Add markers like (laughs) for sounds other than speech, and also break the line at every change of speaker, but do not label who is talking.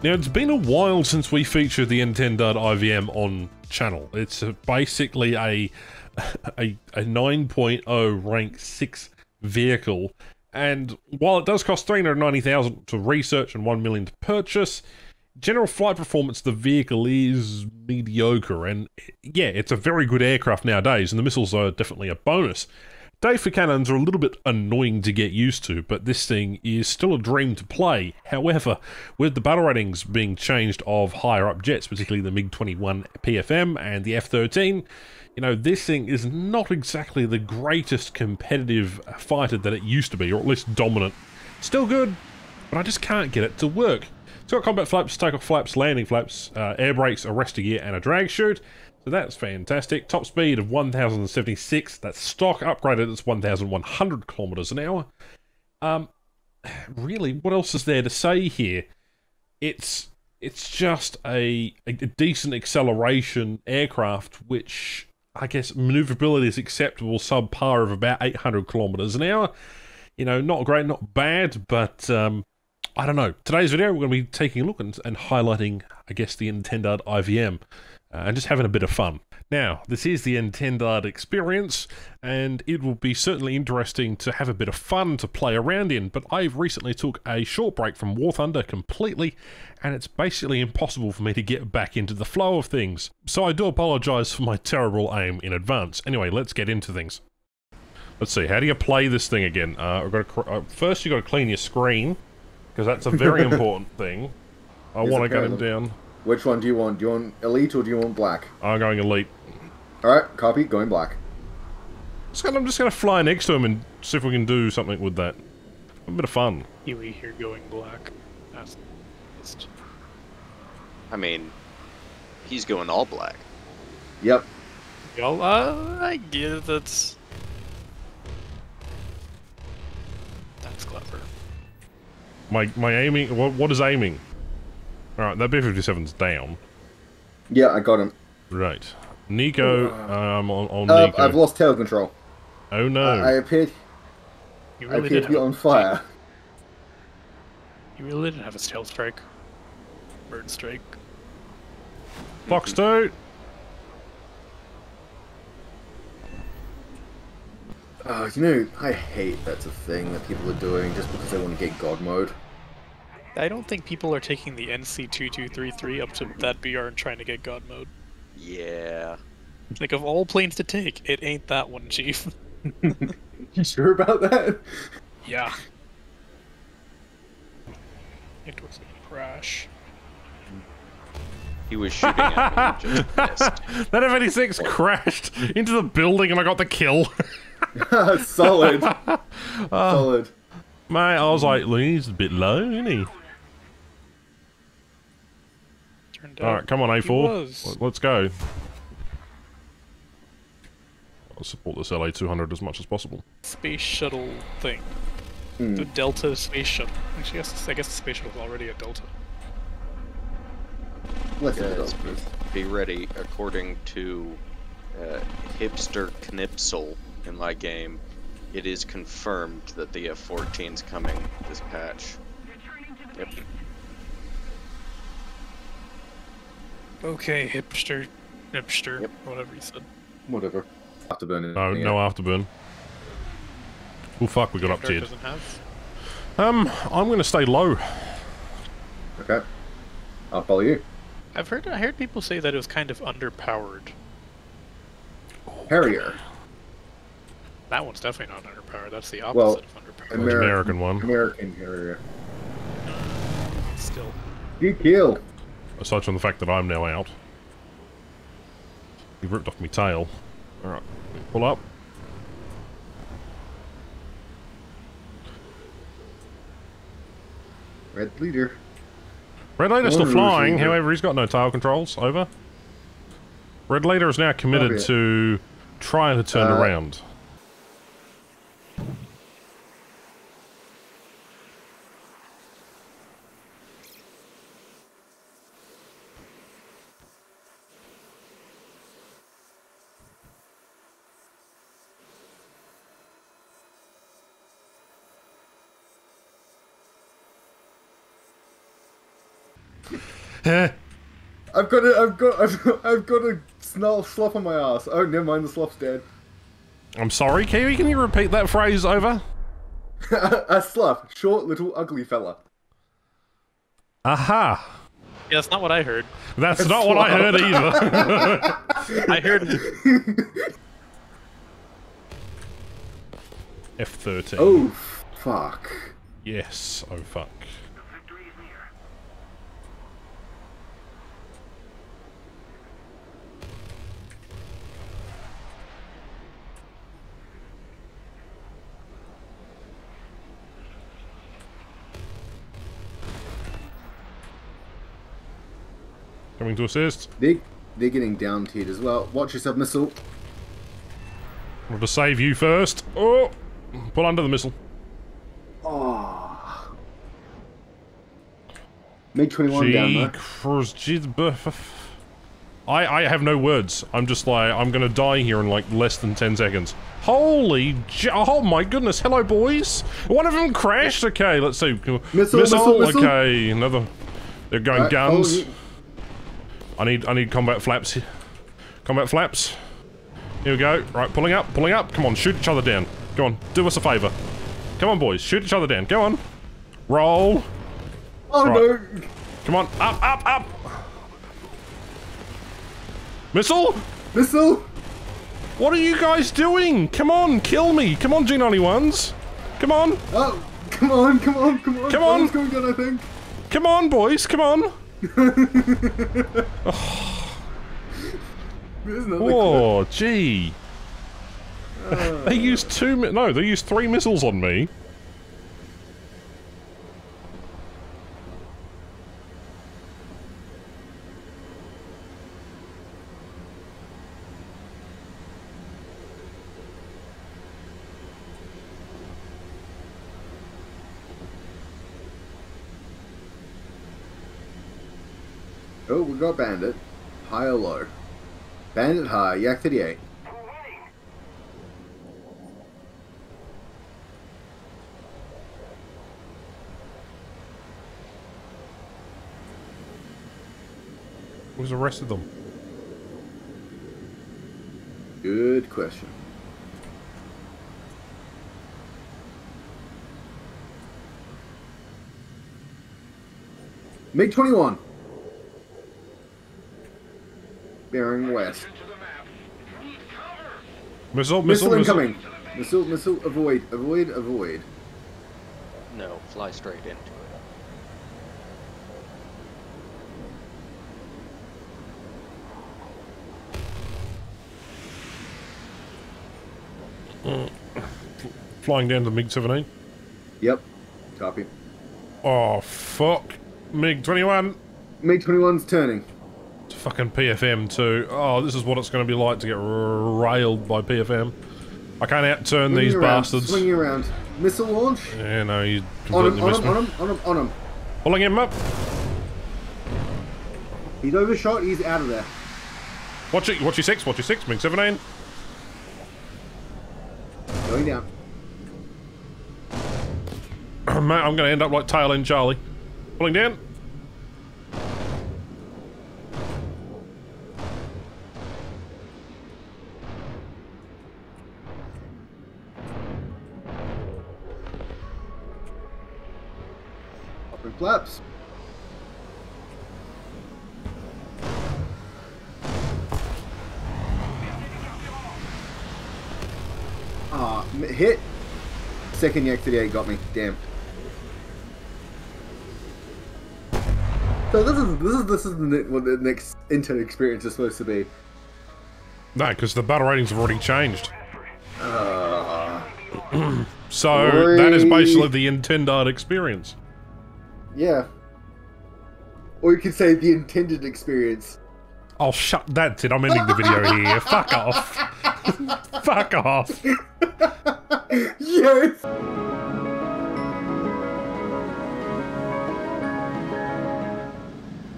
Now, it's been a while since we featured the N10 IVM on channel. It's uh, basically a, (laughs) a, a 9.0 rank 6 vehicle, and while it does cost 390,000 to research and 1 million to purchase, general flight performance the vehicle is mediocre, and yeah, it's a very good aircraft nowadays, and the missiles are definitely a bonus. Day cannons are a little bit annoying to get used to, but this thing is still a dream to play. However, with the battle ratings being changed of higher up jets, particularly the MiG-21 PFM and the F-13, you know, this thing is not exactly the greatest competitive fighter that it used to be, or at least dominant. Still good, but I just can't get it to work. It's got combat flaps, takeoff flaps, landing flaps, uh, air brakes, arrestor gear, and a drag chute. So that's fantastic. Top speed of 1,076. That's stock upgraded. It's 1,100 kilometers an hour. Um, really, what else is there to say here? It's it's just a, a decent acceleration aircraft, which I guess maneuverability is acceptable, subpar of about 800 kilometers an hour. You know, not great, not bad, but um, I don't know. Today's video, we're going to be taking a look and, and highlighting, I guess, the Etendard IVM uh, and just having a bit of fun. Now, this is the Etendard experience, and it will be certainly interesting to have a bit of fun to play around in, but I've recently took a short break from War Thunder completely, and it's basically impossible for me to get back into the flow of things. So I do apologise for my terrible aim in advance. Anyway, let's get into things. Let's see, how do you play this thing again? Uh, got to, uh, first you've got to clean your screen, because that's a very (laughs) important thing. I want to get him down.
Which one do you want? Do you want elite or do you want black?
I'm going elite.
Alright, copy, going black.
I'm just going to fly next to him and see if we can do something with that. A bit of fun.
Huey here going black. That's
I mean, he's going all black.
Yep.
Y'all, uh, I get that's... That's clever.
My, my aiming, what, what is aiming? Alright, that B-57's down.
Yeah, I got him.
Right. Nico, um, on, on
uh,
Nico.
I've lost tail control.
Oh no.
Uh, I appeared,
You
I
really
appeared
did
to be
have,
on fire.
You really didn't have a tail strike. Bird strike.
Fox 2!
Oh, you know, I hate that's a thing that people are doing just because they want to get God mode.
I don't think people are taking the NC2233 up to that BR and trying to get God mode.
Yeah.
Like, of all planes to take, it ain't that one, Chief. (laughs)
you sure about that?
Yeah. It was a crash.
He was shooting at me, just missed. (laughs)
that F-86 crashed into the building and I got the kill. (laughs) (laughs)
Solid. (laughs) Solid.
Mate, I was like, he's a bit low, isn't he?
Turned
Alright, come on, A4. Let- Let's go. I'll support this LA200 as much as possible.
Space shuttle thing.
Hmm.
The Delta space shuttle. Actually, I guess, I guess the space shuttle's already a Delta.
Let's
Guys, be ready. According to uh, Hipster Knipsel in my game, it is confirmed that the F-14's coming this patch. Yep.
Okay, hipster, hipster,
Yep.
whatever you said.
Whatever. Afterburn.
No,
yeah.
no afterburn. Oh fuck, we got up
Dark
tiered. Um, I'm gonna stay low.
Okay. I'll follow you.
I've heard I heard people say that it was kind of underpowered.
Harrier.
That one's definitely not underpowered. That's the
Well,
opposite of underpowered.
American,
American one?
American Harrier.
Still,
Good kill.
Aside from the fact that I'm now out. You've ripped off my tail. Alright, pull up.
Red leader.
Red Leader's still flying,
Roger.
however, he's got no tail controls. Over. Red Leader is now committed
Copy it.
to trying to turn
Uh,
around.
I've got a, I've got, (laughs) I've got, I've got a snarl slop on my ass. Oh, never mind, the SLUF's dead.
I'm sorry, Kiwi, can you repeat that phrase over? (laughs)
a SLUF, short, little, ugly fella.
Aha!
Yeah, that's not what I heard.
That's not what I heard either. (laughs)
I heard
F13.
Oh, fuck.
Yes, oh fuck. Coming to assist.
They, they're getting down tiered as well. Watch yourself, missile.
Want to save you first. Oh! Pull under the missile. Ah.
Oh. MiG 21 down there.
Cruz, gee, the buff- I, I have no words. I'm just like, I'm gonna die here in like less than 10 seconds. Holy, oh my goodness, hello boys! One of them crashed, okay, let's see.
Missile, missile, missile.
okay, another, they're going
Right,
guns.
oh,
I need, I need combat flaps. Combat flaps. Here we go, right, pulling up, pulling up, come on, shoot each other down. Go on, do us a favor. Come on boys, shoot each other down, go on. Roll.
Oh
Right.
no!
Come on, up, up, up! Missile?
Missile!
What are you guys doing? Come on, kill me! Come on, G91s! Come on!
Oh, come on, come on, come on.
Come on.
What's going on, I think?
Come on, boys, come on! Oh, gee. they used two no, they used three missiles on me.
Oh, we got Bandit. High or low? Bandit high, Yak 38.
Who's the rest of them?
Good question. MiG 21. Bearing west.
Missile, missile,
Missile
missile.
incoming. Missile, missile, avoid, avoid, avoid.
No, fly straight into it. Mm.
Flying down to the MiG 17.
Yep. Copy.
Oh, fuck. MiG 21.
MiG 21's turning.
Fucking PFM too. Oh, this is what it's going to be like to get railed by PFM. I can't outturn
Swing
these
around,
bastards.
Swing you around. Missile launch.
Yeah, no, you
On
completely
him, on him,
me.
on him, on him, on him.
Pulling him up.
He's overshot, he's out of there.
Watch it, watch your six, watch your six, MiG 17.
Going down. (clears throat)
Mate, I'm going to end up like tail end Charlie. Pulling down.
In. Ah, hit. Second Yak 38 got me. Damn. So this is this is this is the, what the next Intel experience is supposed to be.
No, because the battle ratings have already changed.
Uh, (clears throat)
So that is basically the Nintendo experience.
Yeah. Or you could say the intended experience.
Oh, shut that's it. I'm ending the video here. (laughs) Fuck off. Fuck off. (laughs)
Yes.